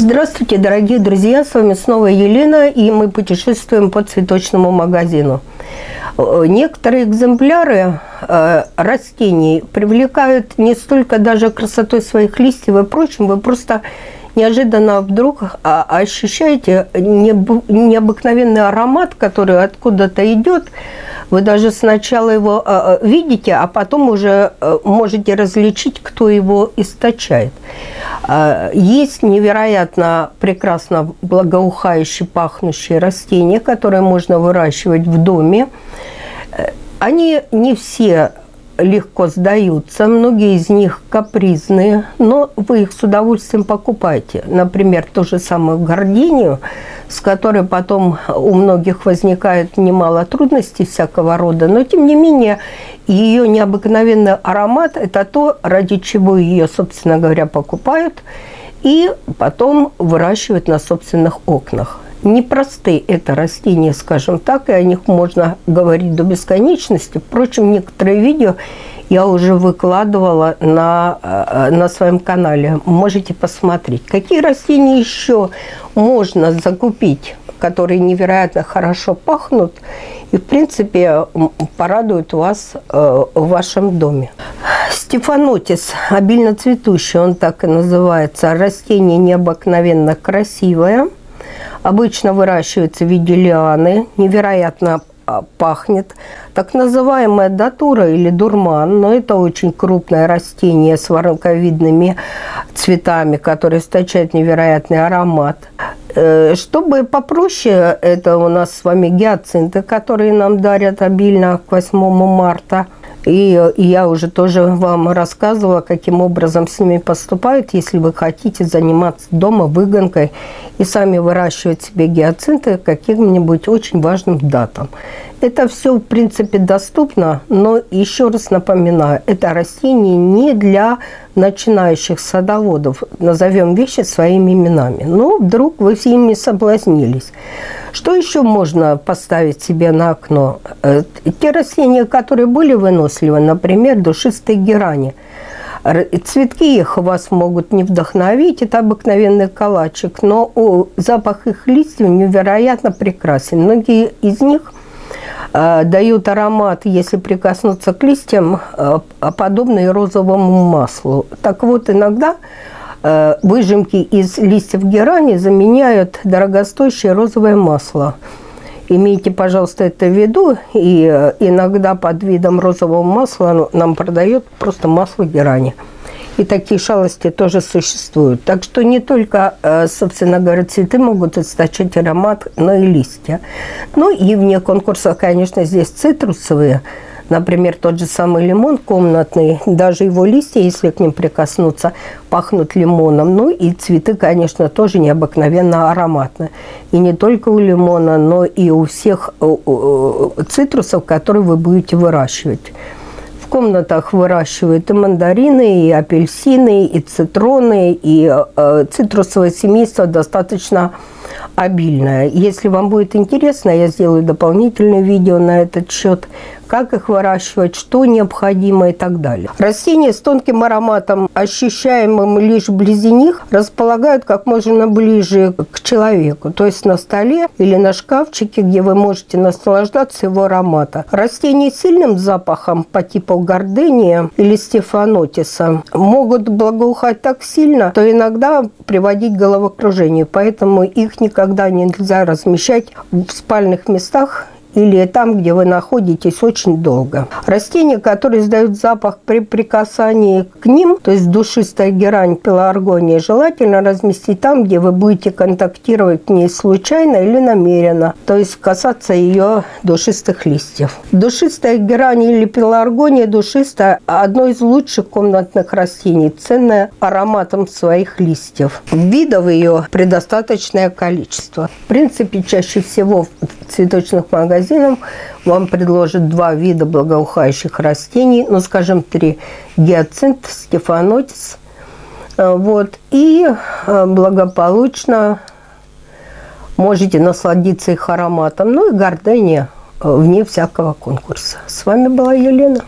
Здравствуйте, дорогие друзья! С вами снова Елена, и мы путешествуем по цветочному магазину. Э, некоторые экземпляры э, растений привлекают не столько даже красотой своих листьев и прочим, вы просто неожиданно вдруг а, ощущаете необыкновенный аромат, который откуда-то идет. Вы даже сначала его а, видите, а потом уже можете различить, кто его источает. Есть невероятно прекрасно благоухающие, пахнущие растения, которые можно выращивать в доме. Они не все легко сдаются, многие из них капризные, но вы их с удовольствием покупаете. Например, ту же самую гординию, с которой потом у многих возникает немало трудностей всякого рода, но тем не менее ее необыкновенный аромат – это то, ради чего ее, собственно говоря, покупают и потом выращивают на собственных окнах непростые это растения, скажем так, и о них можно говорить до бесконечности. Впрочем, некоторые видео я уже выкладывала на, э, на своем канале. Можете посмотреть. Какие растения еще можно закупить, которые невероятно хорошо пахнут и, в принципе, порадуют вас э, в вашем доме. Стефанотис, обильно цветущий, он так и называется. Растение необыкновенно красивое – Обычно выращивается в виде лианы, невероятно а, пахнет. Так называемая датура или дурман, но это очень крупное растение с воронковидными цветами, которое источает невероятный аромат. Э, чтобы попроще, это у нас с вами гиацинты, которые нам дарят обильно к 8 марта – и я уже тоже вам рассказывала, каким образом с ними поступают, если вы хотите заниматься дома выгонкой и сами выращивать себе гиацинты каким-нибудь очень важным датам. Это все, в принципе, доступно, но еще раз напоминаю, это растение не для начинающих садоводов. Назовем вещи своими именами. Но вдруг вы с ними соблазнились. Что еще можно поставить себе на окно? Э, те растения, которые были выносливы, например, душистые герани. Цветки их вас могут не вдохновить, это обыкновенный калачик, но запах их листьев невероятно прекрасен. Многие из них – Э, дают аромат, если прикоснуться к листьям, э, подобный розовому маслу. Так вот, иногда выжимки из листьев герани заменяют дорогостоящее розовое масло. Имейте, пожалуйста, это в виду. И иногда под видом розового масла нам продают просто масло герани. И такие шалости тоже существуют. Так что не только, э, собственно говоря, цветы могут источать аромат, но и листья. Ну и вне конкурса, конечно, здесь цитрусовые. Например, тот же самый лимон комнатный, даже его листья, если к ним прикоснуться, пахнут лимоном. Ну и цветы, конечно, тоже необыкновенно ароматны. И не только у лимона, но и у всех э, э, цитрусов, которые вы будете выращивать комнатах выращивают и мандарины, и апельсины, и цитроны, и э, цитрусовое семейство достаточно обильное. Если вам будет интересно, я сделаю дополнительное видео на этот счет как их выращивать, что необходимо и так далее. Растения с тонким ароматом, ощущаемым лишь вблизи них, располагают как можно ближе к человеку, то есть на столе или на шкафчике, где вы можете наслаждаться его аромата. Растения с сильным запахом по типу гордения или стефанотиса могут благоухать так сильно, что иногда приводить к головокружению, поэтому их никогда нельзя размещать в спальных местах или там, где вы находитесь очень долго. Растения, которые издают запах при прикасании к ним, то есть душистая герань, пеларгония, желательно разместить там, где вы будете контактировать с ней случайно или намеренно, то есть касаться ее душистых листьев. Душистая герань или пеларгония душистая – одно из лучших комнатных растений, ценное ароматом своих листьев. Видов ее предостаточное количество. В принципе, чаще всего в цветочных магазинах магазинам вам предложат два вида благоухающих растений, ну, скажем, три. Гиацинт, стефанотис. Э, вот. И э, благополучно можете насладиться их ароматом. Ну и гордыня э, вне всякого конкурса. С вами была Елена.